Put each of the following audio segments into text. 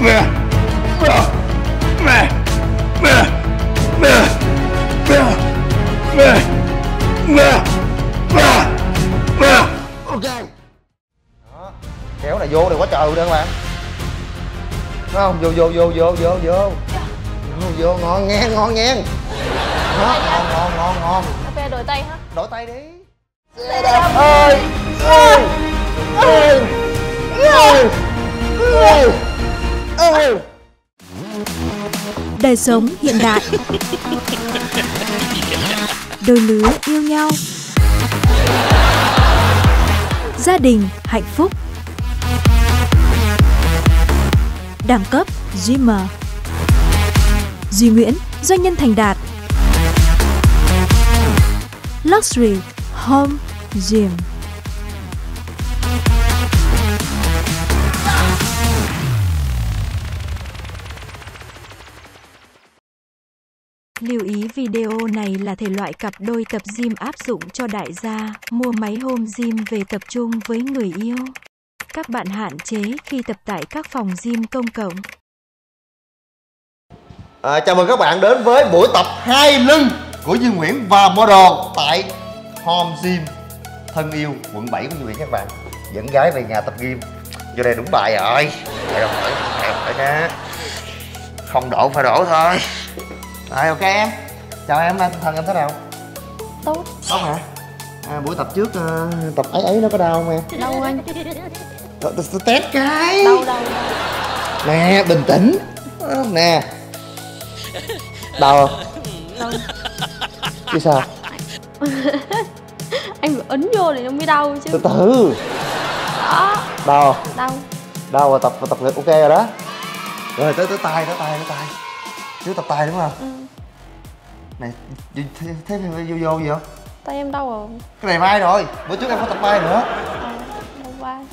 mẹ mẹ mẹ mẹ mẹ mẹ mẹ mẹ mẹ mẹ ok Đó. kéo này vô này quá trời luôn đó các bạn Thấy không vô vô vô vô vô vô vô vô ngon nghe ngon nghe đó ngon ngon ngon ngon ok đổi tay ha đổi tay đi xe đạp ơi ơi ơi ơi ơi ừ. Đời sống hiện đại. Đôi lứa yêu nhau. Gia đình hạnh phúc. Đẳng cấp Dreamer Duy Nguyễn, doanh nhân thành đạt. Luxury Home Gym. Lưu ý video này là thể loại cặp đôi tập gym áp dụng cho đại gia, mua máy home gym về tập trung với người yêu. Các bạn hạn chế khi tập tại các phòng gym công cộng. À, chào mừng các bạn đến với buổi tập hai lưng của Dương Nguyễn và model tại Home Gym thân yêu quận 7 của Dương Nguyễn các bạn. Dẫn gái về nhà tập gym. Vô đây đúng bài rồi. Phải không phải phải phải nha. Không đổ phải đổ thôi rồi ok em. Chào em nay tinh thần em thế nào? Tốt. Tốt hả? À, buổi tập trước ờ, tập ấy ấy nó có đau không em? Đâu anh. T- test cái. Đâu đâu nè bình tĩnh. Ờ, nè. Đau không? Đâu chứ sao? Anh phải ấn vô thì nó mới đau chứ. Từ từ. Đó. Đau đau. Đâu rồi tập tập ngực ok rồi đó. Rồi tới tới tay tới tay tới tay chứ tập tay đúng không? Ừ. này thế thế, vô vô gì không? Tay em đau rồi. Cái này vai rồi bữa trước em có tập vai nữa. À, đau vai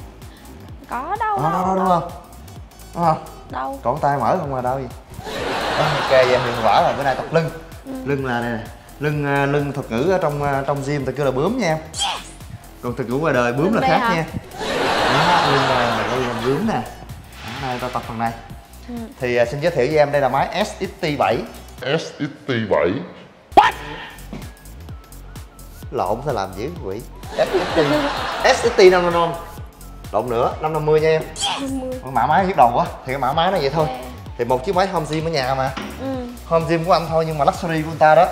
có đau đó, đó, đó đúng không? Đúng không? Đau. Còn tay mở không mà đâu gì? Đó, ok vậy thì vỡ rồi bữa nay tập lưng. Lưng là đây nè lưng à, lưng thuật ngữ ở trong à, trong gym ta kêu là bướm nha em. Còn thuật ngữ ngoài đời bướm Lưng là khác hả? nha. Đó, lưng là đây là bướm nè. Đó, đây ta tập phần này Ừ. thì à, xin giới thiệu với em đây là máy SXT 7 SXT7 lộn sao làm dữ quỷ SXT SXT 555 lộn nữa 550 nha em. Con mã máy nhức đầu quá thì cái mã máy nó vậy thôi. Thì một chiếc máy home gym ở nhà mà. Ừ. home gym của anh thôi nhưng mà luxury của anh ta đó.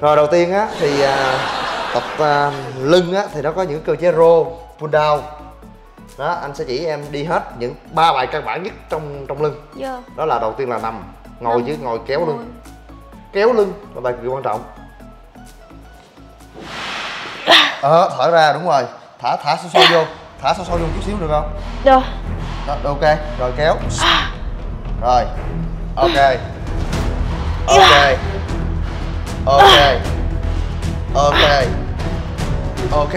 Rồi đầu tiên á thì à, tập à, lưng á thì nó có những cơ chế row pull down đó anh sẽ chỉ em đi hết những ba bài căn bản nhất trong trong lưng. Vô. đó là đầu tiên là nằm ngồi Nằm. chứ ngồi kéo Ngồi. lưng kéo lưng là bài cực quan trọng. Ờ thở ra đúng rồi. Thả thả sâu sâu vô. Thả sâu sâu vô chút xíu được không? Rồi. đó, ok. Rồi kéo. Rồi. Ok. Ok. Ok. Ok. Ok.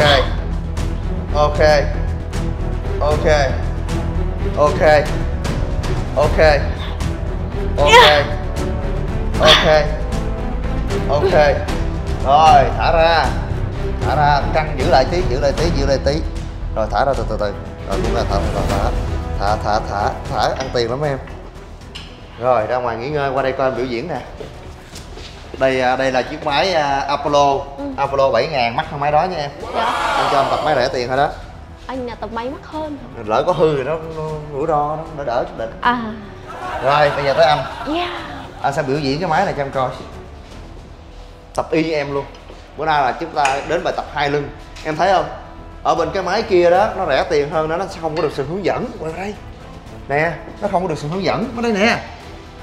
Ok ok. Ok. Ok. Ok. Ok. Ok. Rồi thả ra. Thả ra căng giữ lại tí giữ lại tí giữ lại tí. Rồi thả ra từ từ từ. Rồi cũng là thả thả thả. Thả thả thả ăn tiền lắm em. Rồi ra ngoài nghỉ ngơi qua đây coi em biểu diễn nè. Đây à, đây là chiếc máy à, Apollo. Apollo 7000 mắc hơn máy đó nha em. Dạ. anh cho em tập máy rẻ tiền thôi đó Anh là tập máy mắc hơn. lỡ có hư thì nó, nó rủi ro nó đỡ đỡ chút đỉnh À. rồi bây giờ tới anh. Yeah. anh sẽ biểu diễn cái máy này cho em coi. Tập y như em luôn. Bữa nay là chúng ta đến bài tập hai lưng. Em thấy không? Ở bên cái máy kia đó nó rẻ tiền hơn đó nó sẽ không có được sự hướng dẫn. Qua đây. Nè nó không có được sự hướng dẫn. Ở đây nè.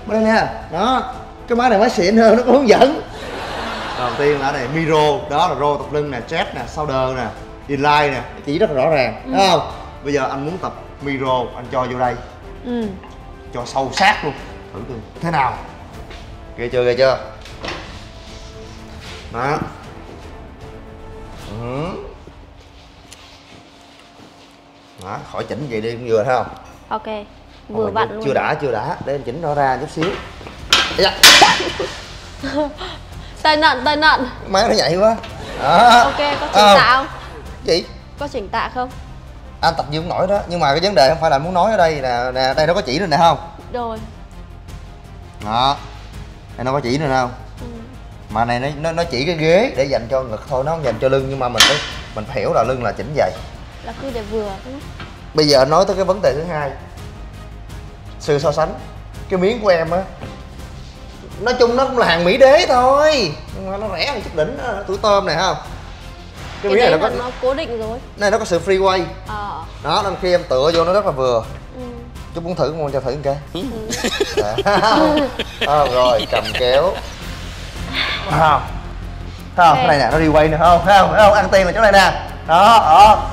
Ở đây nè. Đó cái máy này máy xịn hơn nó có hướng dẫn. Đầu tiên là đây miro. Đó là rô tập lưng nè chest nè shoulder nè inline nè chỉ rất là rõ ràng Ừ. thấy không bây giờ anh muốn tập miro anh cho vô đây Ừ. cho sâu sát luôn thử từ thế nào ghê chưa ghê chưa đó ừ. đó khỏi chỉnh vậy đi cũng vừa thấy không Ok. Vừa phải vặn chưa- luôn. chưa đã chưa đã để em chỉnh nó ra chút xíu Ây da, Tay nặn, tay nặn. máy nó nhạy quá đó Ok, có chỉnh tạ không? Gì? Có chỉnh tạ không? anh tập gì cũng nổi đó nhưng mà cái vấn đề không phải là muốn nói ở đây nè nè đây nó có chỉ rồi nè không? Rồi. Đó. Đây nó có chỉ rồi nè không? Ừ. mà này nó, nó nó chỉ cái ghế để dành cho ngực thôi nó không dành cho lưng nhưng mà mình phải mình phải hiểu là lưng là chỉnh vậy. Là cứ để vừa đúng không? bây giờ nói tới cái vấn đề thứ hai. Sự so sánh. Cái miếng của em á nói chung nó cũng là hàng mỹ đế thôi nhưng mà nó rẻ hơn chút đỉnh đó, tuổi tôm này không cái Cái miếng này nó có nó cố định rồi. Này nó có sự free way Ờ. Đó nên khi em tựa vô nó rất là vừa. Ừ. chút muốn thử không cho thử cái. Dạ. à, rồi cầm kéo. Không? Không? Cái này nè nó đi quay nữa không? Không? Không? Ăn tiền là chỗ này nè. Đó đó.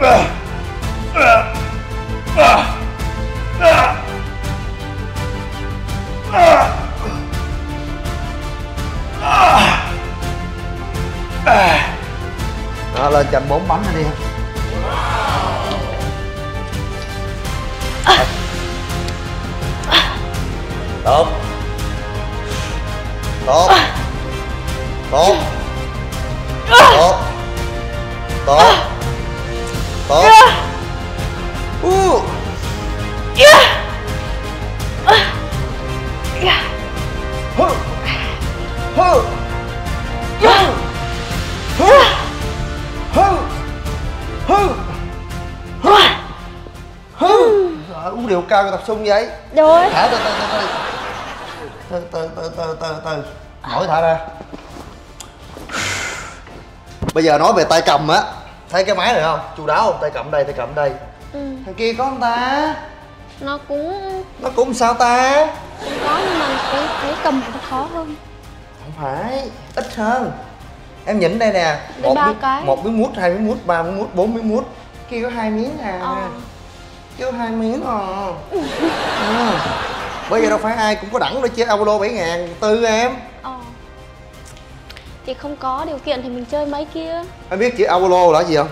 Rồi đó lên cho anh bốn bánh đi tốt. Tốt. Tốt. Tốt. Tốt. Tốt u hư hư hư hư hư hư hư hư Trời, uống rượu cao tập trung vậy. Rồi thả từ từ từ từ. Từ từ từ từ từ nổi thả ra. Bây giờ nói về tay cầm á. Thấy cái máy này không? Chu đáo không? Tay cầm đây tay cầm đây ừ. thằng kia có không ta? Nó cũng nó cũng sao ta? Cũng có nhưng mà cái cái cầm nó khó hơn. Không phải ít hơn. Em nhìn đây nè. Đây ba miếng, cái. một miếng mút hai miếng mút ba miếng mút bốn miếng mút. Kia có hai miếng à. Ờ. Kêu hai miếng à. À. bây giờ đâu phải ai cũng có đẳng đâu chứ. Apollo 7 ngàn tư em. Ờ. Thì không có điều kiện thì mình chơi mấy kia. Em biết chữ Apollo là gì không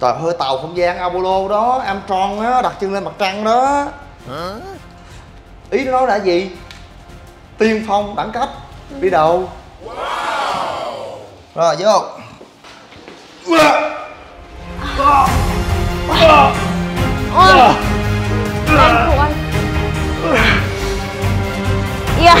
trời ơi tàu không gian Apollo đó Armstrong á đặt chân lên mặt trăng đó. Ý nó nói là gì? Tiên phong đẳng cấp đi đầu rồi vô. Ôi. Anh phụ anh. Yeah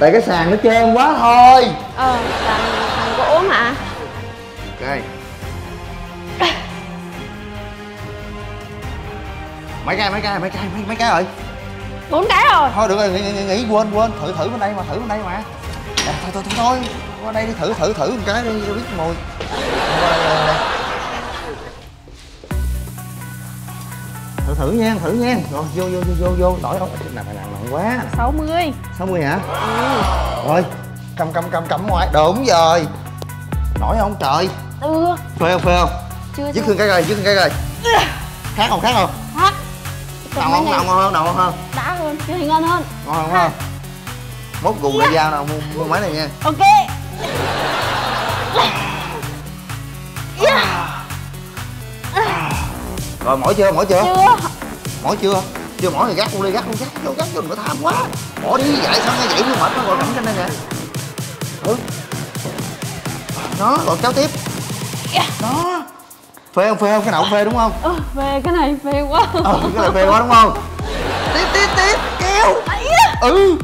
tại cái sàn nó trơn quá thôi. Ờ Làm làm gỗ mà. Ok. Mấy cái mấy cái mấy cái mấy, mấy cái rồi. Bốn cái rồi. Thôi được rồi nghỉ, nghỉ, nghỉ quên quên. Thử thử bên đây mà thử bên đây mà. À, thôi thôi thôi thôi. Qua đây đi thử thử thử một cái đi cho biết mùi. Qua đây, qua đây, thử thử nha thử nha. Rồi vô vô vô vô vô. Nổi không? Này nặng nặng quá. 60 60 hả? Ừ. Rồi cầm cầm cầm cầm ngoài. Đúng rồi. Nổi không? Trời. Ừ phê không phê không? Chưa dứt thương cái rồi dứt thương cái rồi khác không khác không? Cầm cái không ngon hơn ngon hơn đã hơn Cái này ngon hơn. Ngon hơn không mốt gù lại dao nào mua, mua máy này nha. Ok rồi mỏi chưa mỏi chưa? Chưa. Mỏi chưa? Chưa mỏi thì gắt luôn đi gắt luôn gắt vô gắt vô đừng có tham quá. Bỏ đi vậy sao nghe vậy mới mệt nó rồi cảnh trên đây nè. Ừ. Đó rồi kéo tiếp. Đó. Phê không phê không? Cái nào cũng phê đúng không? Ờ, về cái này phê quá. Ờ cái này phê quá đúng không? Tiếp tiếp tiếp. Kéo. Ừ.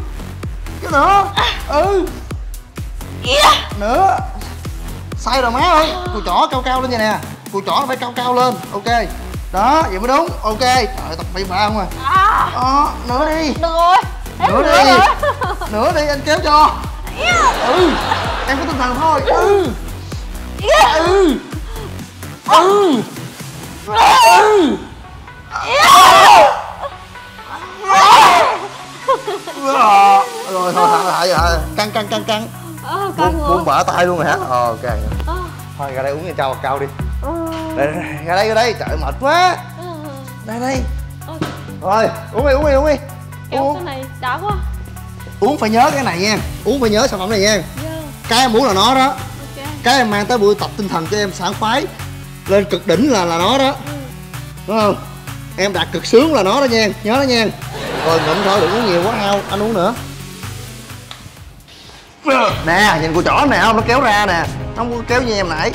Cái nữa. Ừ. Nữa. Sai rồi má ơi. Cùi chỏ cao cao lên vậy nè. Cùi chỏ nó phải cao cao lên. Ok đó vậy mới đúng. Ok. Trời tập bị ba không à? À, đó nữa đi. Được rồi. Nữa đi. nữa đi anh kéo cho. Ừ. Em có tinh thần thôi. Ừ. Ừ. Ừ. Ừ. Rồi thôi thả thả rồi căng căng căng căng. Ờ, buông, bả tay luôn rồi hả? Ờ. Ok. Thôi ra đây uống cho trao cao đi. ừ, đây, ra đây. Ra đây trời mệt quá. Ừ. đây. Đây rồi uống đi uống đi uống đi. Kéo uống cái này đã quá. Uống phải nhớ cái này nha. Uống phải nhớ sản phẩm này nha. Dạ. Cái em muốn là nó đó. Cái em mang tới buổi tập tinh thần cho em sảng khoái. Lên cực đỉnh là là nó đó. Đúng không? Em đạt cực sướng là nó đó nha. Nhớ đó nha. Rồi ngụm thôi đừng uống nhiều quá hao. Anh uống nữa. Nè nhìn cô chỏ nè không? Nó kéo ra nè. Nó không có kéo như em nãy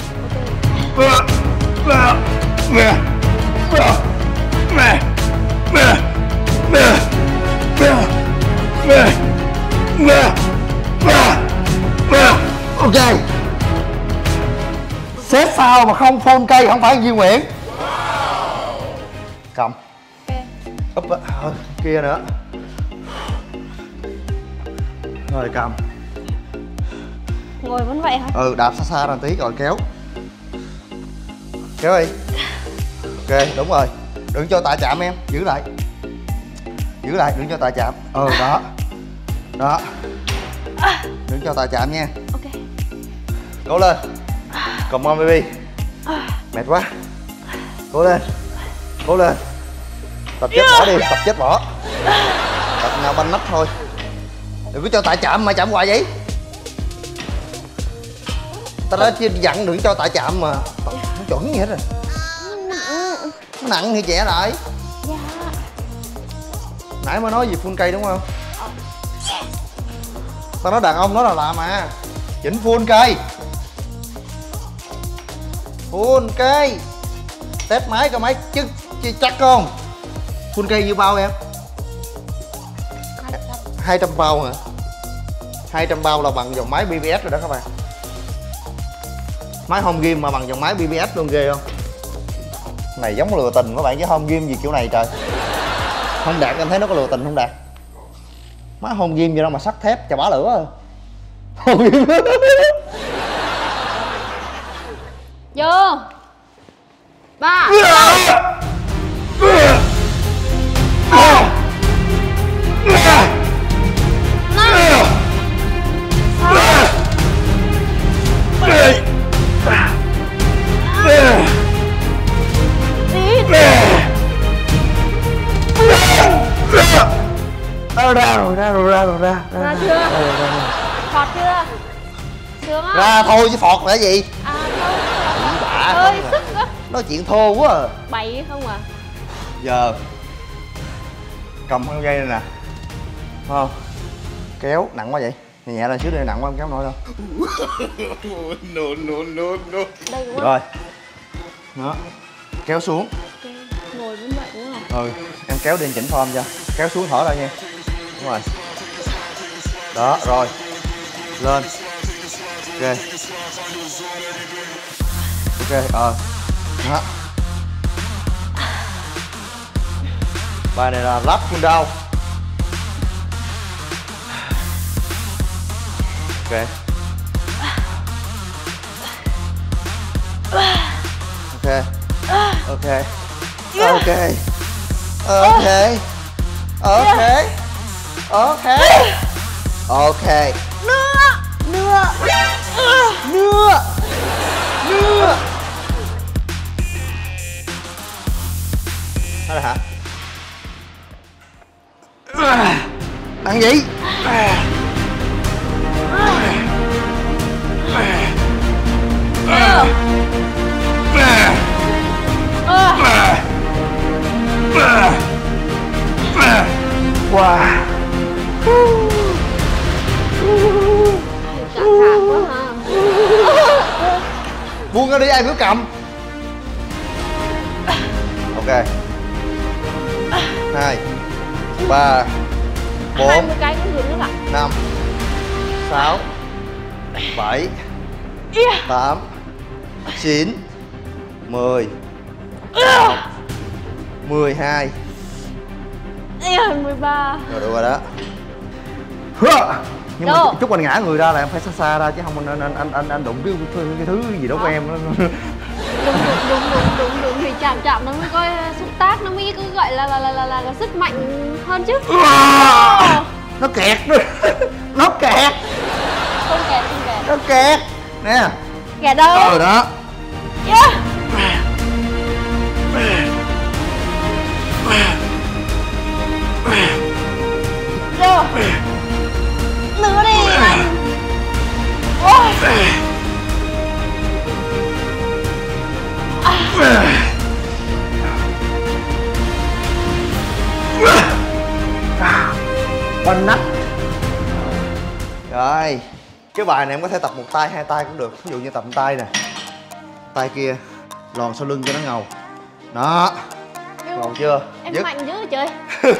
ok. Xếp sao mà không phone cây không phải Duy Nguyễn. Cầm. Úp á, Thôi, kia nữa. Rồi cầm. Ngồi vẫn vậy hả? ừ đạp xa xa ra tí rồi kéo kéo đi. Ok đúng rồi. Đừng cho tạ chạm em giữ lại. Giữ lại đừng cho tạ chạm. Ừ đó. Đó. Đừng cho tạ chạm nha. Ok. Cố lên. Come on baby. Mệt quá. Cố lên. Cố lên. Tập chết bỏ đi tập chết bỏ. Tập nào banh nách thôi. Đừng có cho tạ chạm mà chạm hoài vậy. Ta đã chưa dặn đừng cho tạ chạm mà chuẩn hết rồi? Nó nặng thì trẻ lại. Dạ. Nãy mới nói gì full cây đúng không? Tao nói đàn ông nó là làm mà. Chỉnh full cây. Full cây. Test máy coi máy chứ, chứ chắc không? Full cây nhiêu bao em? 200 bao hả? 200 bao là bằng dòng máy BBS rồi đó các bạn máy home game mà bằng dòng máy BBS luôn ghê không? Này giống lừa tình các bạn chứ home game gì kiểu này trời. Không đạt em thấy nó có lừa tình không đạt. Má home game gì đâu mà sắt thép chà bá lửa. Home game. Vô. Ba ra ra rồi ra rồi ra rồi ra Ra chưa? Phọt chưa? Sướng không? ra thôi chứ phọt là gì À không không à. sức á nói chuyện thô quá à. Bậy không à giờ cầm con dây này nè Thấy không kéo nặng quá vậy nhẹ nhẹ lên xíu đi nặng quá không kéo nổi đâu No, no, no, no. Đây đúng rồi đó kéo xuống. Ngồi vẫn vậy đúng không? ừ em kéo đi chỉnh form cho kéo xuống thở ra nha đúng rồi. Đó, rồi. Lên. Ok. Ok ờ. Đó. Bài này là lắp full đau ok. Ok. Ok. Ok. Ok. Ok ok ok nữa nữa nữa nữa Hết rồi hả? Ăn gì? Ah! Đi ai cứ cầm? Ok. Hai ba bốn 20 cái cũng được nữa ạ. năm sáu bảy tám chín mười mười hai. Yeah, 13 rồi được rồi đó Nhưng mà chút anh ngã người ra là em phải xa xa ra chứ không anh anh anh anh, anh đụng cái, cái, thứ gì đó của em nó Đúng đúng đúng đúng đúng đúng. Thì chạm chạm nó mới coi xúc tác Nó mới cứ gọi là là là là, là, là sức mạnh hơn chứ. Nó kẹt nó kẹt. Không kẹt không kẹt. Nó kẹt. Nè. Kẹt đâu? Ờ đó. Yeah. Vô Ôi. Banh nách Rồi Cái bài này em có thể tập một tay hai tay cũng được Ví dụ như tập tay nè Tay kia Lòn sau lưng cho nó ngầu Đó Ngầu chưa em Dứt. mạnh dữ trời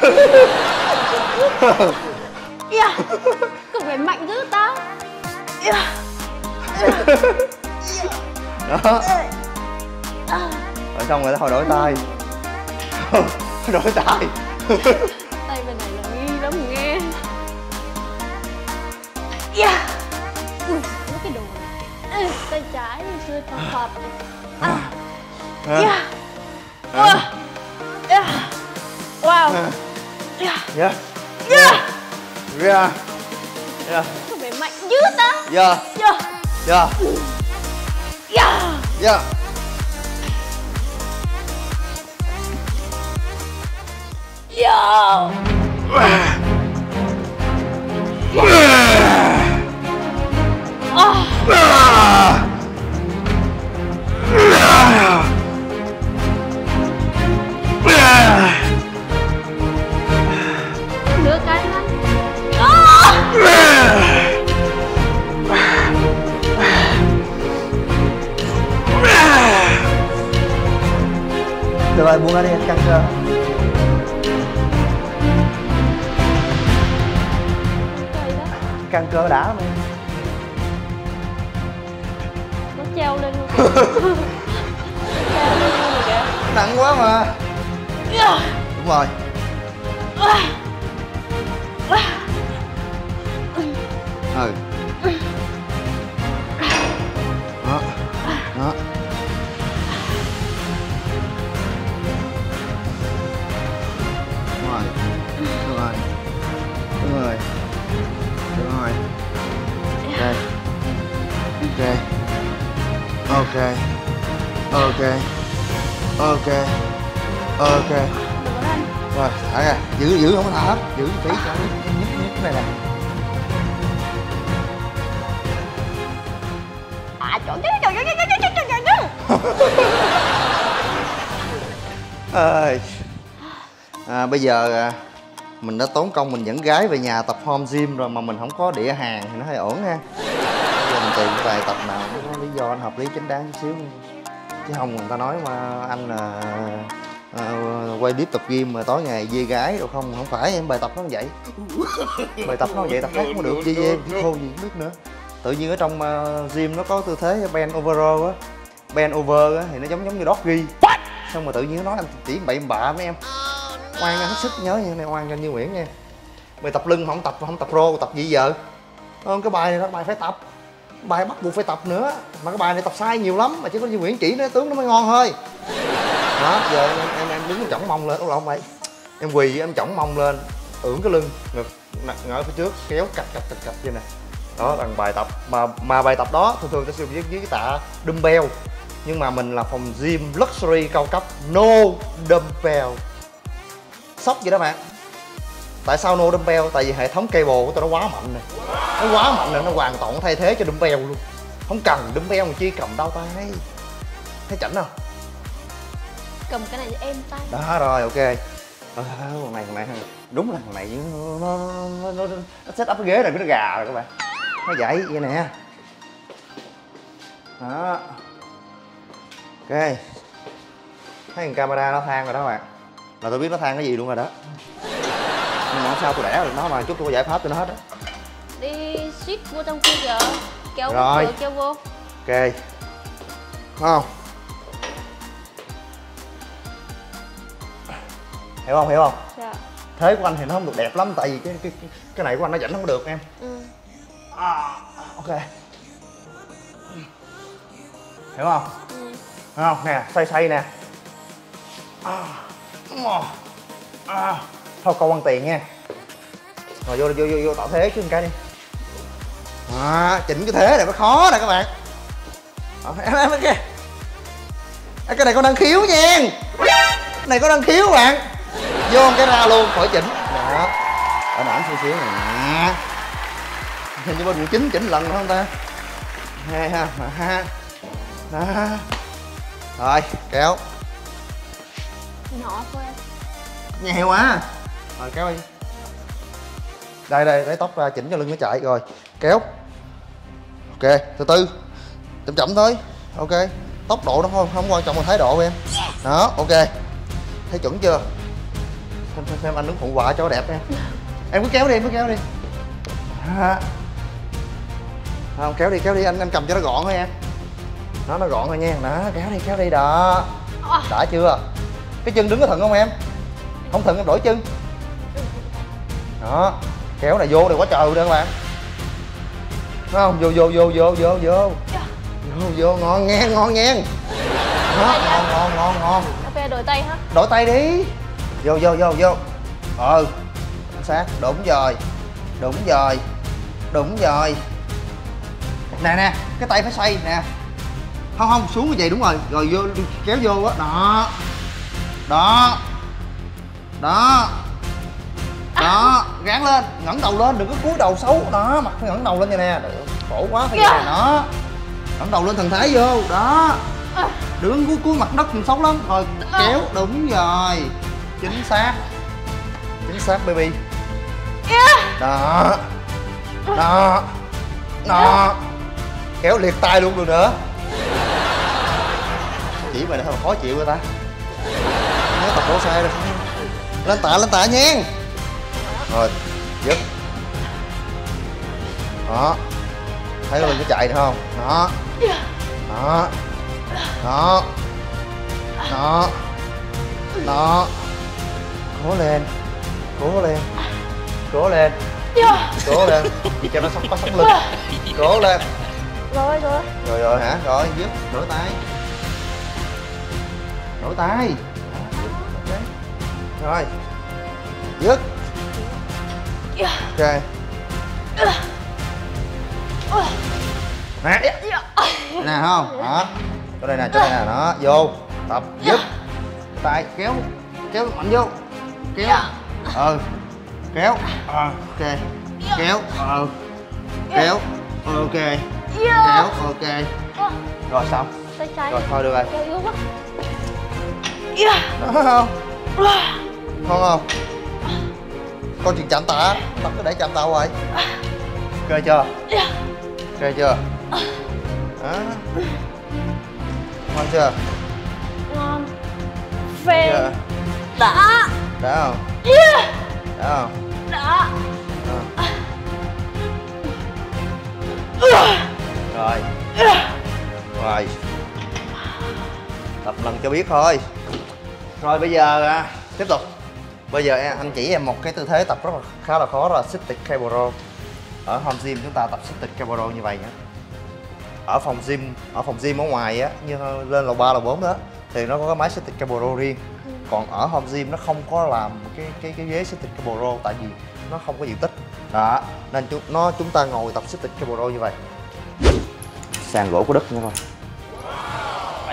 yeah. cứ phải mạnh dữ ta yeah. Đó Rồi xong rồi thôi đổi tay Đổi tay tay bên này là nghi lắm nghe yeah. Ui, cái đồ này tay trái xưa phập phập à. Yeah. Wow. Yeah. wow yeah. Yeah Yeah. Yeah Yeah mạnh dữ ta Yeah yeah. Yeah Yeah. Yeah Yeah. À. Được rồi buông ra đi anh căng cơ Căng cơ đã lắm em nó treo lên luôn kìa. treo lên luôn rồi kìa. Nặng quá mà. Đúng rồi. Ừ Đó Đó Rồi. Đúng rồi. Ok. Ok. Ok. Ok. Ok. Ok. Rồi thả ra Giữ giữ không có thả hết Giữ tí cho nó nhích nhích cái này nè. À, ơi, trời ơi, trời ơi, trời ơi, trời ơi. ơi. À, bây giờ à, mình đã tốn công mình dẫn gái về nhà tập home gym rồi mà mình không có đĩa hàng thì nó hơi ổn ha. Giờ mình tìm cái bài tập nào nó có lý do nó hợp lý chính đáng chút xíu. Chứ không người ta nói mà anh là à, quay clip tập gym mà tối ngày dê gái đâu không không phải em bài tập nó vậy. Bài tập nó vậy tập khác không được dê dê khô gì không biết nữa. Tự nhiên ở trong ờ, gym nó có tư thế bend over á. Bend over á thì nó giống giống như doggy xong mà tự nhiên nó nói anh chỉ bậy bạ mấy em oan anh hết sức nhớ như này oan cho như nguyễn nha Mày tập lưng mà không tập không tập pro tập gì giờ? Không cái bài này đó bài phải tập. Bài bắt buộc phải tập nữa mà cái bài này tập sai nhiều lắm mà chỉ có như nguyễn chỉ nó tướng nó mới ngon thôi. Đó giờ em em, em đứng chỏng mông lên đúng không vậy em quỳ em chỏng mông lên ưỡn cái lưng ngực ngỡ phía trước kéo cạch cạch cạch cạch vậy nè đó là bài tập mà mà bài tập đó thường thường ta sử dụng với, với cái tạ dumbbell. Nhưng mà mình là phòng gym luxury cao cấp no dumbbell sốc vậy đó bạn. Tại sao no dumbbell? Tại vì hệ thống cable của tôi nó quá mạnh nè. Nó quá mạnh nè nó hoàn toàn thay thế cho dumbbell luôn. Không cần dumbbell mà chi cầm đau tay. Thấy chảnh không? Cầm cái này cho em tay. đó rồi ok. Ờ, thằng này thằng này đúng là thằng này nó nó, nó, nó, set up cái ghế này nó gà rồi các bạn. Nó vậy vậy nè. Đó. Ok. Thấy thằng camera nó than rồi đó các bạn là tôi biết nó than cái gì luôn rồi đó nhưng mà sao tôi đẻ được nó mà chút tôi có giải pháp cho nó hết á Đi ship vô trong kia kìa. Kéo Rồi. kéo vô. ok không hiểu không hiểu không Dạ. thế của anh thì nó không được đẹp lắm tại vì cái cái cái, này của anh nó chảnh không được em Ừ. à, ok hiểu không Ừ. hiểu không nè xoay xoay nè à, à, thôi câu ăn tiền nha. Rồi vô vô vô vô tạo thế chứ một cái đi. À, chỉnh cái thế này mới khó nè các bạn. Ờ, em em cái kìa À, cái này có đang khiếu nha. Cái này có đang khiếu bạn. Vô cái ra luôn khỏi chỉnh. Đó. Ở đẳng xíu xíu này nè. Hình như bên quận chín chỉnh lần nữa không ta? Hai ha ha đó. Rồi kéo nhỏ thôi nhẹ quá. Rồi kéo đi. Đây đây lấy tóc ra chỉnh cho lưng nó chạy rồi. Kéo. Ok từ từ. Chậm chậm thôi. Ok. Tốc độ nó không không quan trọng là thái độ em. Đó ok. Thấy chuẩn chưa? Xem xem, xem anh đứng phụ họa cho đẹp em em cứ kéo đi em cứ kéo đi. Đó. không kéo đi kéo đi. Anh anh cầm cho nó gọn thôi em. Nó nó gọn thôi nha. Đó kéo đi kéo đi. Đó. Đã chưa cái chân đứng có thuận không em? Không thuận em đổi chân. Đó kéo này vô này quá trời đó các bạn. Thấy không vô vô vô vô vô vô. Vô vô ngon ngang ngon ngang. Đó ngon ngon ngon ngon. Ok đổi tay hả? Đổi tay đi. Vô vô vô vô. Ừ chính xác đúng rồi đúng rồi đúng rồi. Nè nè cái tay phải xoay nè. Không không xuống như vậy đúng rồi. Rồi vô kéo vô á. Đó đó. Đó. Đó. Gán lên. Ngẩng đầu lên đừng có cúi đầu xấu. Đó mặt phải ngẩng đầu lên như nè. Được, khổ quá phải như này đó. Ngẩng đầu lên thần thái vô. Đó. Đừng cúi cúi mặt đất nhìn xấu lắm. Rồi kéo đúng rồi. Chính xác. Chính xác baby. Đó. Đó. Đó. Kéo liệt tay luôn được nữa. Chỉ mà khó chịu người ta đổ sai rồi lên tạ lên tạ nha. Rồi dứt đó. Thấy lưng cái chạy được không? Đó. Đó. Đó. Đó. Đó. Cố lên. Cố lên. Cố lên. Cố lên. Cho nó sống có lưng. Cố lên. Rồi rồi. Rồi rồi hả? Rồi dứt đổi tay. Đổi tay rồi. Dứt. Ok. Nè nè không? Đó chỗ đây nè chỗ đây nè đó. Vô. Tập. Dứt. Tay kéo. Kéo mạnh vô. Kéo. Ừ. Kéo. Ờ ok. Kéo. Ờ. Kéo. Ờ, ok. Kéo. Ok. Rồi xong. Rồi thôi được rồi kéo đó không ngon không? Con chuyện chạm tạ tập cứ để chạm tạ hoài. Ok chưa? Ok chưa? Đó ngon chưa? Ngon. Phê. Chưa? Đã. Đã không? Yeah đã không? Đã. Đó. rồi. Rồi. Tập lần cho biết thôi. Rồi bây giờ à, tiếp tục bây giờ em- anh chỉ em một cái tư thế tập rất là khá là khó là sitting cable row ở home gym chúng ta tập sitting cable row như vậy nhé ở phòng gym ở phòng gym ở ngoài á, như lên lầu 3 lầu 4 đó, thì nó có cái máy sitting cable row riêng. Còn ở home gym nó không có làm cái cái cái ghế sitting cable row tại vì nó không có diện tích. Đó, nên chúng nó chúng ta ngồi tập sitting cable row như vậy. Sàn gỗ của đất nha thôi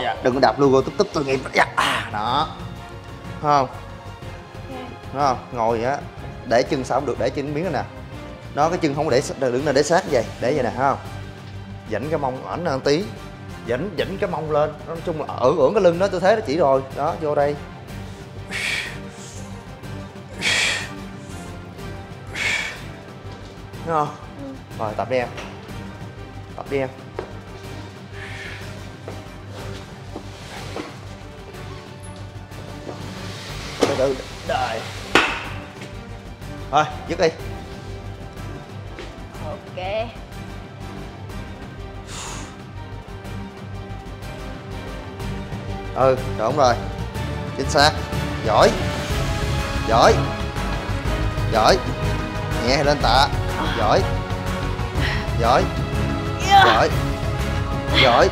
dạ, đừng có đạp logo tức tức tội nghiệp dạ, đó. Không? Thấy không? Ngồi á để chân sao không được để chân miếng này nè. Nó cái chân không để đừng là để sát vậy để vậy nè thấy không? Dãnh cái mông ảnh lên tí. Dãnh dãnh cái mông lên. Nói chung là ở ưỡn cái lưng đó tư thế nó chỉ rồi. Đó vô đây. Thấy không? Rồi tập đi em. Tập đi em. Từ từ thôi dứt đi. Ok. Ừ đúng rồi. Chính xác. Giỏi. Giỏi. Giỏi. Nhẹ lên tạ? Giỏi. Giỏi. Giỏi. Giỏi.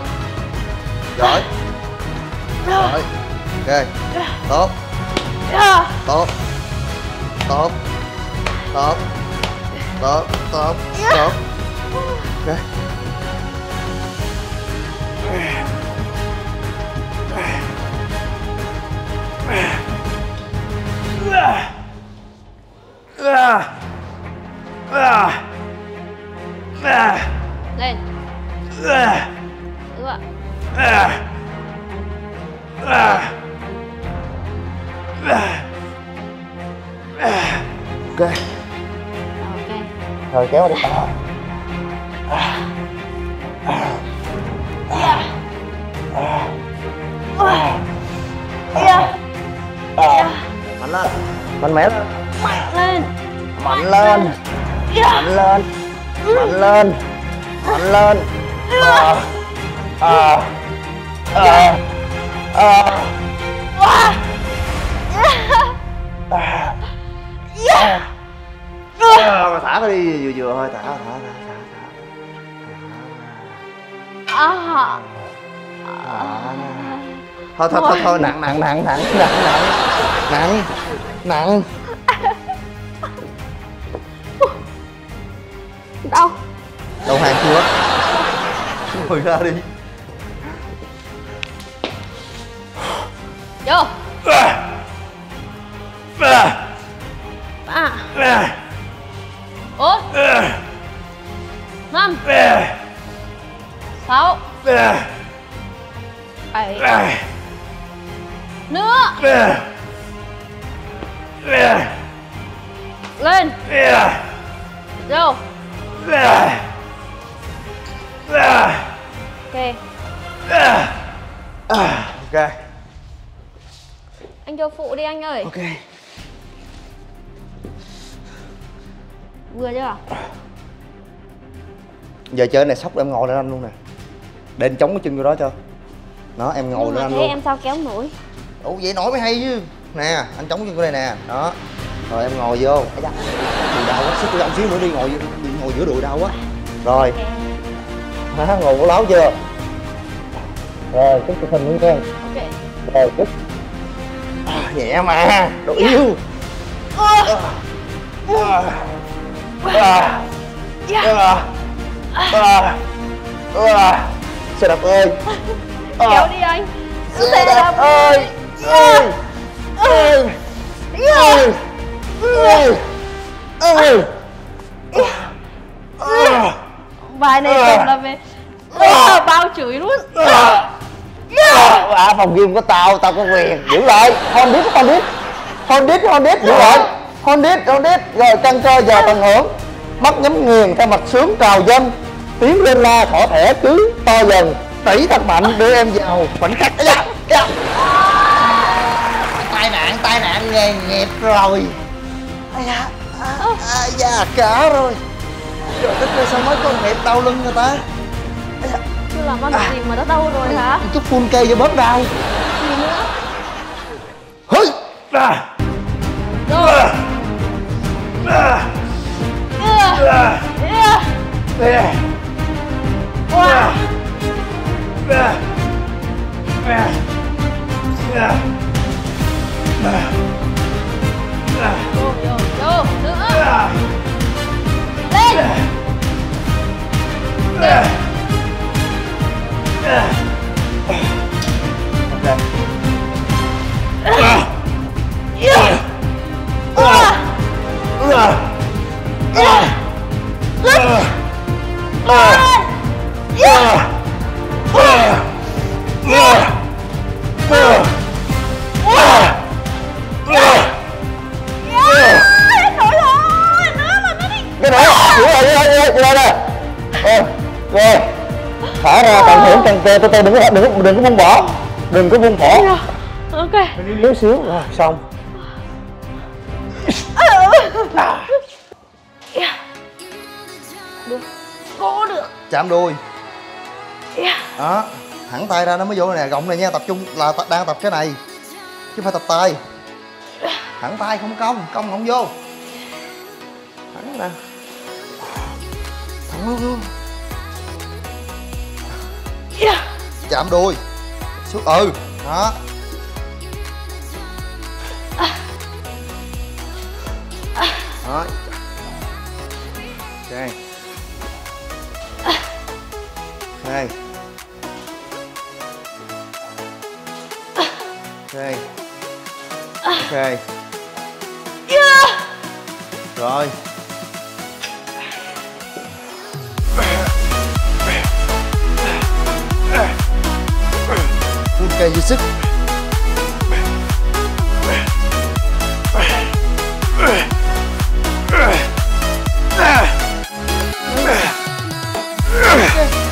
Giỏi. Giỏi. Ok. Tốt. Tốt. Tốt Stop. Stop, stop, stop. Okay. Lên. Đúng ạ. Okay rồi kéo đi. À. À. À. À. À. Mạnh lên. Mạnh mẽ mạnh lên. Mạnh lên. mạnh lên. Mạnh lên. Mạnh lên. À. À. À thả nó đi vừa vừa thôi thả thả thả thả à, thả thôi thôi thôi thôi nặng nặng nặng nặng nặng nặng nặng. Nặng đau. Đầu hàng chưa? Ngồi ra đi bảy nữa. Lên. Vô. Ok. Ok. Anh cho phụ đi anh ơi. Ok. Vừa chưa? Giờ chơi này sóc em ngồi lên anh luôn nè. Anh chống cái chân vô đó cho đó em ngồi lên anh luôn. em sao kéo nổi ủa vậy nổi mới hay chứ. Nè anh chống chân vô đây nè. Đó. Rồi em ngồi vô. Đùi đau quá. Sức của ông xíu nữa đi ngồi ngồi giữa đùi đau quá. Rồi. Hả ngồi có láo chưa? Rồi cúc chụp hình luôn nha ok. Rồi cúc à, nhẹ mà đồ yêu à, à, à, à, à. xe đạp ơi kéo à, đi anh xe đạp ơi ơi ơi ơi ơi ơi ơi bài này À. tổng là về Ờ, bao chửi luôn à, phòng gym của tao tao có quyền giữ lại Hondit Hondit Hondit Hondit giữ lại Hondit Hondit rồi căng cơ giờ tận hưởng mắt nhắm nghiền theo mặt sướng trào dâng tiến lên la thỏ thẻ cứ to dần đẩy thật mạnh đưa em vào khoảnh khắc. Ây da, da. tai nạn tai nạn nghề nghiệp rồi. Ây da, à, à, da cả rồi. Trời đất ơi sao mới có nghiệp đau lưng người ta? Chưa làm ăn được gì mà nó đau rồi hả? Chút phun cây cho bớt đau. Gì nữa? Hây! rồi. Ưa. Ưa. Wow vô vô vô nữa lên Ok cái đó đúng rồi đúng rồi đúng rồi rồi rồi thả ra tận hưởng cần kê tôi tôi đừng có đừng đừng có buông bỏ đừng có buông bỏ ok yếu xíu rồi xong được cố được chạm đuôi đó, thẳng tay ra nó mới vô nè gọng này nha, tập trung là ta- đang tập cái này, chứ phải tập tay. Thẳng tay không cong cong không vô. Thẳng ra. Thẳng luôn chạm đuôi xuống ừ đó. Đó. Ok. Ok. ok. À. Ok. Yeah. rồi. Phun cây dư sức. Yeah.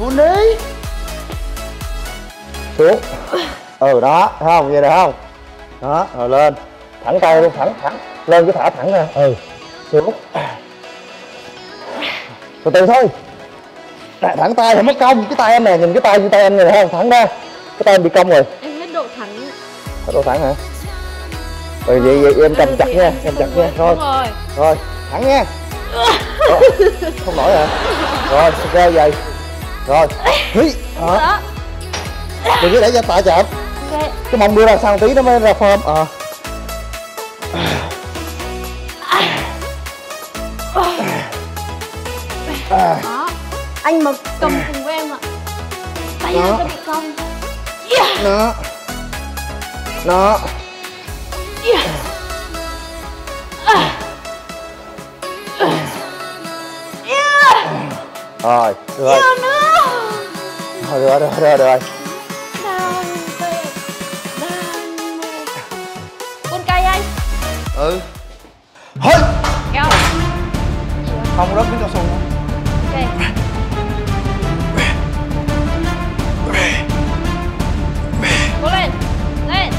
Cuốn đi Xuống Ừ đó, thấy không? Vậy được không? Đó, rồi lên. Thẳng tay luôn, thẳng, thẳng. Lên cái thả thẳng ra, ừ Xuống. Từ từ thôi. Thả- Thẳng tay thì mất công. Cái tay em nè, nhìn cái tay như tay em này thấy không? Thẳng ra. Cái tay em bị cong rồi. Em hết độ thẳng. Có độ thẳng hả? Ừ vậy, vậy em cầm chặt nha, em chặt nha. rồi. Rồi, thẳng nha. Không nổi hả? Rồi, ok vậy Rồi, hí. Đó, Đó đừng có để cho tạ chạm. Cái mông đưa ra sau tí nó mới ra form ờ. Đó Anh mà cầm cùng với em ạ. Tay sẽ bị cong. Nó. Nó. Rồi. Được rồi rồi rồi rồi rồi rồi Đang về Đang Con cây anh ừ. Hơi Kéo không rớt miếng cao su. Nữa. Ok Cố lên. Lên.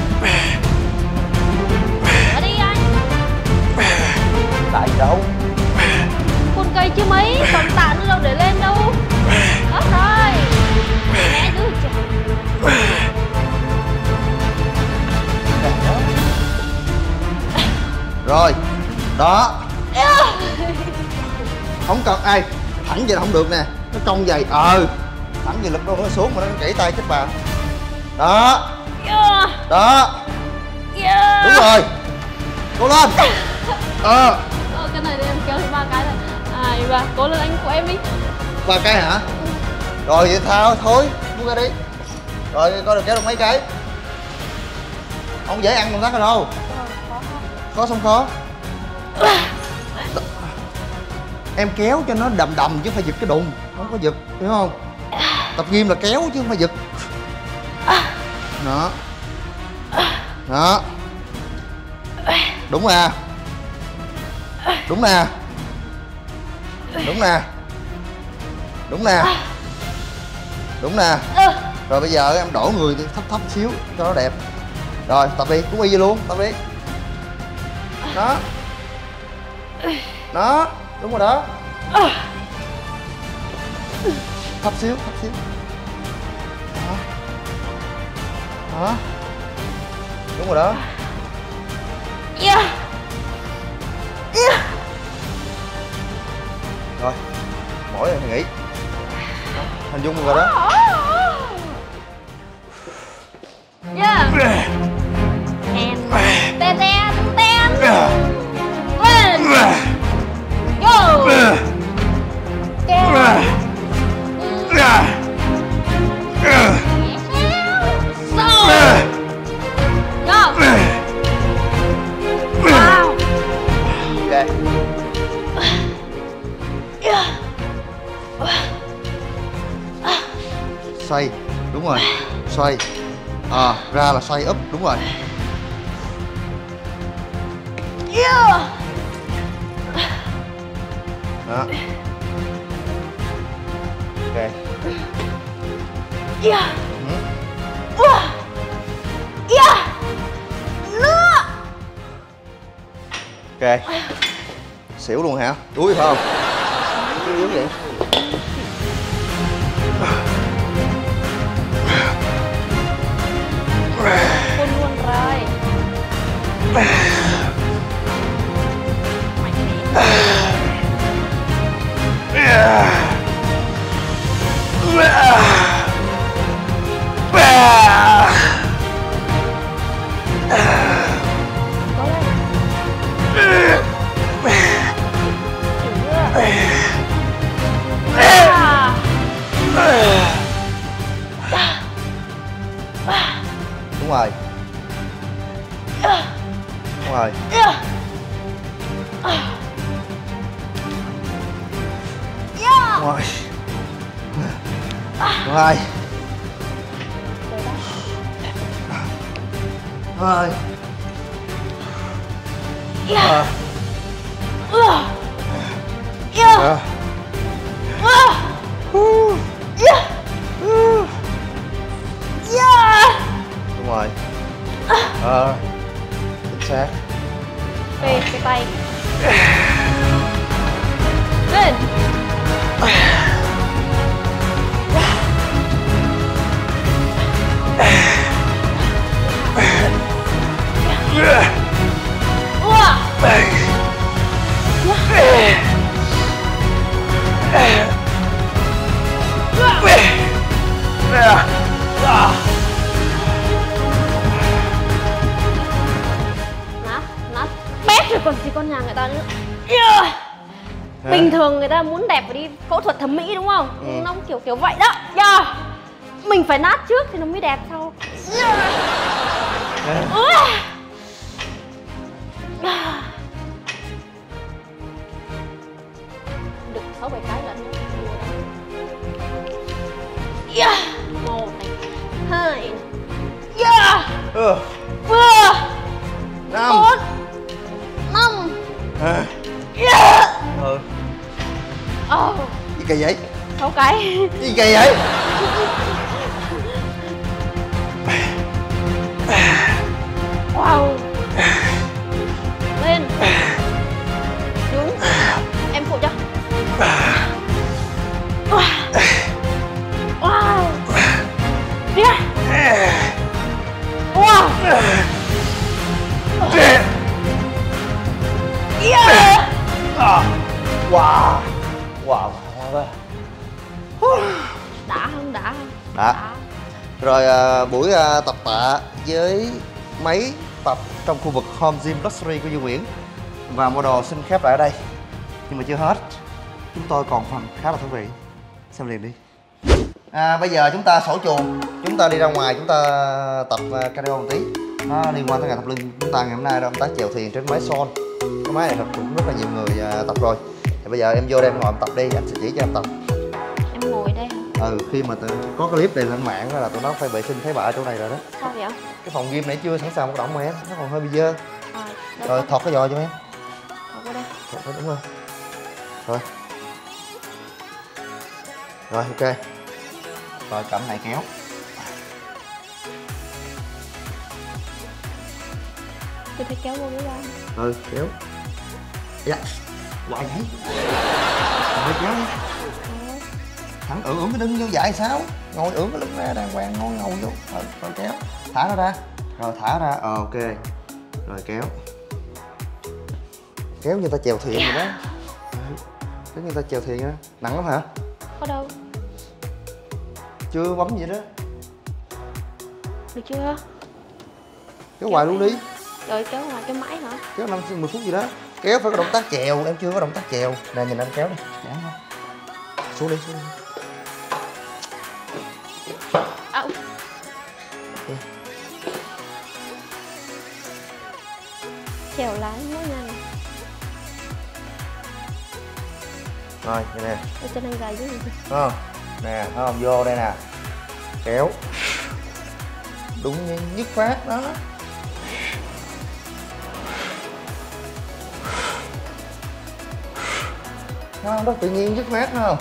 Ở đi anh. Tại đâu không cần ai. Thẳng vậy là không được nè. Nó cong dày ờ. Thẳng vậy lực đâu nó xuống mà nó gãy tay chết bà. Đó. Yeah đó. Yeah đúng rồi. Cố lên. Ờ. Ờ, cái này để em kéo thêm ba cái này hai ba cố lên anh của em đi. Ba cái hả? Rồi vậy thao thôi buông ra đi. Rồi coi được kéo được mấy cái. Không dễ ăn con tắc ở đâu. Khó xong khó em kéo cho nó đầm đầm chứ không phải giật cái đùng không có giật, hiểu không? Tập gym là kéo chứ không phải giật. Đó. Đó. Đúng nè à. đúng nè. Đúng nè. Đúng nè. Đúng nè. Rồi bây giờ em đổ người thấp thấp xíu, cho nó đẹp. Rồi, tập đi cũng y vậy luôn, tập đi. Đó. Đó đúng rồi đó. Thấp xíu thấp xíu. Đó. Đó. Đúng rồi đó. Yeah rồi mỏi rồi thì nghỉ. Đó. hình dung rồi đó. Yeah and ten ten ten xoay đúng rồi. Xoay. À, ra là xoay úp đúng rồi. Yeah đó. Ok. Yeah Ừ. Wow. yeah nữa ok. Xỉu luôn hả? Đuối phải không? Chứ yếu vậy. Quân luôn con nhà người ta nữa. Yeah. Bình thường người ta muốn đẹp phải đi phẫu thuật thẩm mỹ đúng không? Ừ. Nó kiểu kiểu vậy đó. Yeah. Mình phải nát trước thì nó mới đẹp sau. Yeah. Ua. Được sáu bảy cái lận. Yeah. Một này, hai. Yeah. Ừ Vừa. Năm Bốn. Năm. À. Ừ Oh, Gì kỳ vậy sáu cái. Gì kỳ vậy Wow. Lên. Đúng. Em phụ cho. Wow. Wow. Yeah. Wow. Yeah. Wow Wow quá Đã không đã không? Đã. Rồi à, buổi à, tập tạ với mấy tập trong khu vực Home Gym Luxury của Duy Nguyễn. Và model xin khép lại ở đây. Nhưng mà chưa hết. Chúng tôi còn phần khá là thú vị. Xem liền đi. À, Bây giờ chúng ta sổ chuồng. Chúng ta đi ra ngoài chúng ta tập à, cardio một tí. Nó liên quan tới ngày tập lưng. Chúng ta ngày hôm nay là động tác chèo thuyền trên máy son Cái máy này thật cũng rất là nhiều người à, tập rồi. Thì bây giờ em vô đây em ngồi em tập đi Anh sẽ chỉ cho em tập. Em ngồi đây. Hả? ừ khi mà có clip này lên mạng là tụi nó phải vệ sinh thấy bạ ở chỗ này rồi đó. Sao vậy? cái phòng gym này chưa sẵn sàng hoạt động mà em nó còn hơi bị dơ. À, rồi thọt cái giò cho em. Có qua đây. thọt đúng rồi. Rồi. Rồi ok. Rồi cầm này kéo Tôi phải kéo vô cái vai. ừ kéo. Dạ. Hoài vậy? Rồi kéo đi thẳng ưỡn ưỡn cái lưng vô dại sao? Ngồi ưỡn cái lưng ra đàng hoàng ngồi ngồi vô. Rồi, rồi kéo. Thả nó ra. Rồi thả ra. Ờ ok. Rồi kéo. Kéo như ta chèo thuyền vậy đó. Ừ, kéo như ta chèo thuyền vậy đó. Nặng lắm hả? Có đâu? chưa bấm gì đó. Được chưa? kéo hoài luôn đi Rồi kéo ngoài cái máy hả? kéo năm mười phút gì đó. Kéo phải có động tác chèo em chưa có động tác chèo. Nè nhìn anh kéo đi. Không xuống đi xuống đi. À. Chèo lái mỗi ngày. rồi vậy nè. Ở trên đang dài dưới này. Không nè không? Vô đây nè. Kéo. Đúng như dứt phát đó nó rất tự nhiên dứt mát không?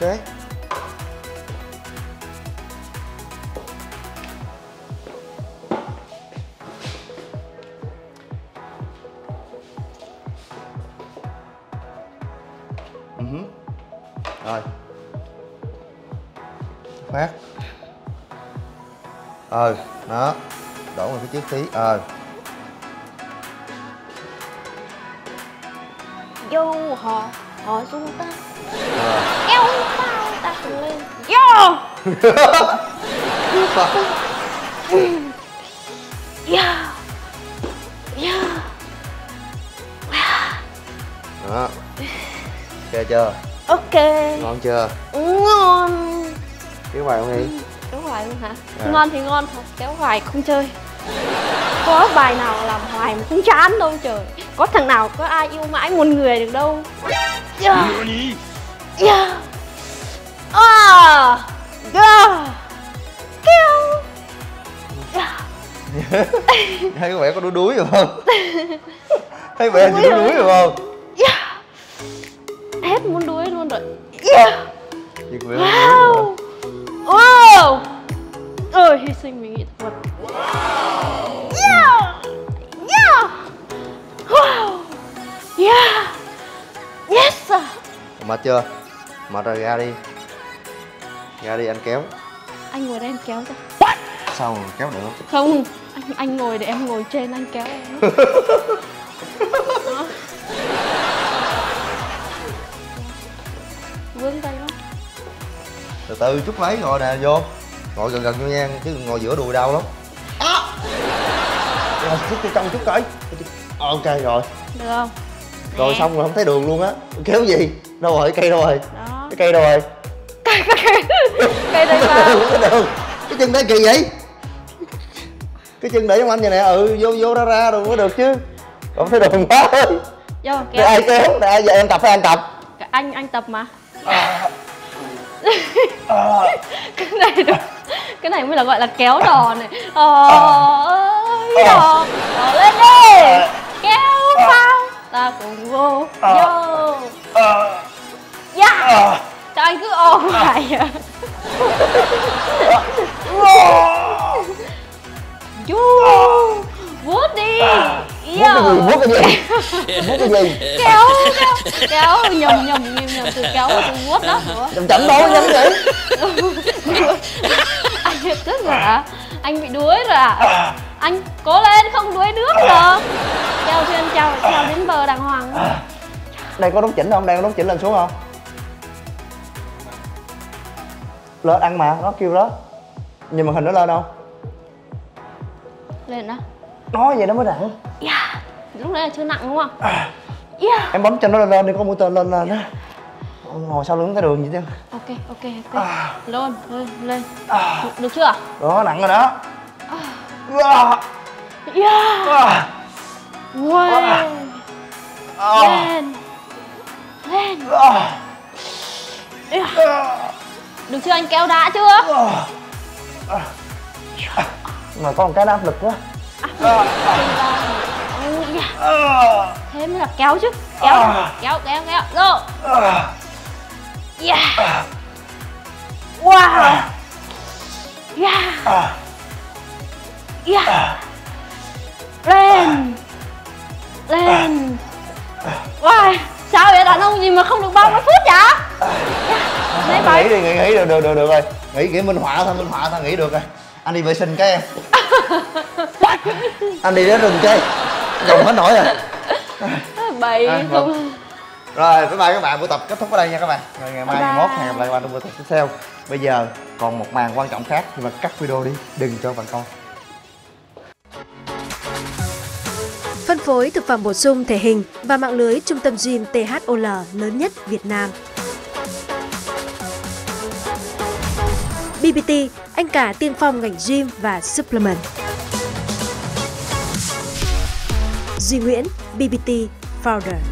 Ok. Ừ huh, rồi. Phát. Ờ đó. Đổ vào phía trước tí ờ Họ, họ xuống ta. ờ Kéo tao ta cùng lên. Vô! Yeah! Yeah! đó ok chưa Ok. ngon chưa Ngon. kéo hoài không đi Kéo hoài luôn hả? À. Ngon thì ngon thật, kéo hoài không chơi. Có bài nào làm hoài mà không chán đâu trời có thằng nào có ai yêu mãi một người được đâu yeah. Yeah. À. Yeah. Kêu. Yeah. thấy có vẻ có đuối đuối rồi không thấy vẻ gì đuối đuối rồi không Yeah. Hết muốn đuối luôn rồi. Yeah. vẻ đuối rồi. Wow. Wow. Ơi hy sinh mình nghĩ thật vật. Yeah. Yeah. Wow. Yeah. Yes. sir. mệt chưa mệt rồi ra đi ra đi anh kéo Anh ngồi đây em kéo cho. sao mà kéo được không anh anh ngồi để em ngồi trên anh kéo em. Vươn tay đó. từ từ chút lấy ngồi nè vô ngồi gần gần vô nha chứ ngồi giữa đùi đau lắm rồi chút vô trong chút coi. Ok rồi. Được không? rồi Nè. xong rồi không thấy đường luôn á. Kéo gì? Đâu rồi? Cây đâu rồi? Đó. cái cây đâu rồi? Cây đây vào. cái chân đấy kỳ vậy? Cái chân để trong anh vậy nè. Ừ vô vô ra ra đường mới được chứ. Không thấy đường quá Vô kéo. ai kéo? Để ai giờ em tập hay anh tập Anh anh tập mà. cái này được. Cái này mới là gọi là kéo đò này. Ờ ơi đò. Đò lên đi. Kéo vào. Ta cùng vô. Vô. Yeah. Cho anh cứ ôm lại à. Vô. Vuốt đi. gì vuốt cái gì vuốt cái gì kéo kéo kéo nhầm nhầm nhầm nhầm từ kéo từ vuốt đó Ủa? chậm chậm thôi nhanh vậy anh tức rồi hả anh bị đuối rồi à. Anh cố lên không đuối nước được kéo thuyền treo treo đến bờ đàng hoàng. Đây có đóng chỉnh không? Đây có đóng chỉnh lên xuống không? Lên ăn mà nó kêu đó. Nhìn màn hình nó lên không? Lên đó nói vậy nó mới nặng yeah. lúc đấy là chưa nặng đúng không? Yeah. em bấm cho nó lên lên đi có mũi tên lên lên á ngồi sau lưng cái đường vậy chứ. Ok ok ok. Lên lên lên được chưa? Đó nặng rồi đó. À, yeah à, wow. À, lên. Lên. À, Yeah. được chưa? Anh kéo đã chưa? À. mà có một cái áp lực quá. Ừ. À, thế mới là kéo chứ. Kéo. À. kéo kéo kéo. Go à, yeah. Wow. Yeah. Yeah. Lên. Lên. Wow sao vậy đàn ông gì mà không được 30 phút vậy? Lấy nghỉ bài. Đi nghỉ nghỉ được được được được rồi. Nghỉ nghỉ minh họa thôi minh họa thôi nghỉ được rồi. Anh đi vệ sinh cái em. Anh đi đến rừng chơi. Dùng hết nổi rồi. Bậy À, không rồi bye bye các bạn buổi tập kết thúc ở đây nha các bạn rồi ngày mai ngày mốt hẹn gặp lại các bạn trong buổi tập tiếp theo bây giờ còn một màn quan trọng khác nhưng mà cắt video đi đừng cho bạn coi Phân phối thực phẩm bổ sung thể hình và mạng lưới trung tâm gym THOL lớn nhất Việt Nam. BBT, anh cả tiên phong ngành gym và supplement. Duy Nguyễn, BBT Founder.